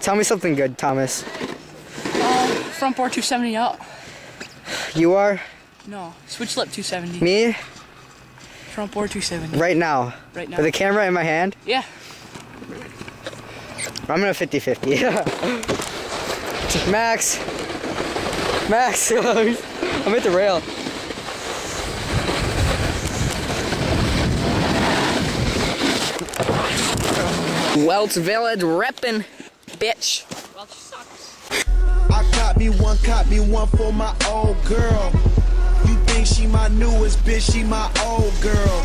Tell me something good, Thomas. Uh, front board 270 up. You are? No, switch lip 270. Me? Front board 270. Right now? Right now. With the camera in my hand? Yeah. I'm gonna 50-50. Max! Max! I'm at the rail. Welch Village reppin', bitch. Well, sucks. I caught me one, caught me one for my old girl. You think she my newest bitch, she my old girl.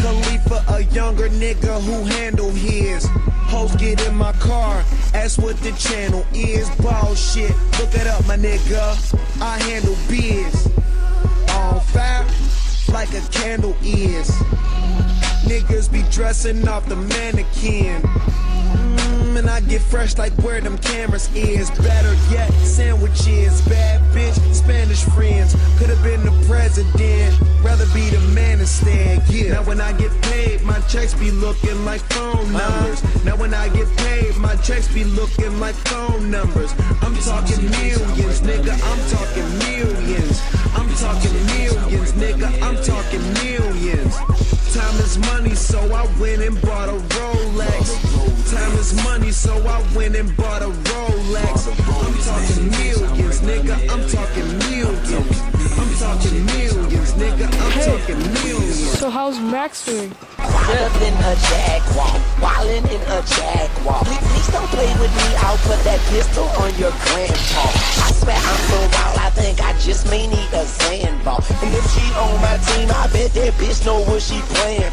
Khalifa, a younger nigga who handle his. Hoes get in my car, ask what the channel is. Ball shit, look it up, my nigga. I handle biz. On fire, like a candle is. Niggas be dressing off the mannequin. Mm, and I get fresh like where them cameras is. Better yet, sandwiches. Bad bitch, Spanish friends. Could have been the president. Rather be the man instead. Yeah. Now when I get paid, my checks be looking like phone numbers. Now when I get paid, my checks be looking like phone numbers. I'm talking millions, nigga. I'm talking millions. I'm talking millions, nigga. I'm talking millions. Time is money, so I went and bought a Rolex. Time is money, so I went and bought a Rolex. I'm talking millions, nigga. I'm talking millions. I'm talking millions, nigga. I'm talking millions. So how's Max doing? Wildin' in a Jaguar, wildin' in a Jaguar. Please, please don't play with me, I'll put that pistol on your grandpa. I just may need a sandball. And if she on my team, I bet that bitch know what she playing.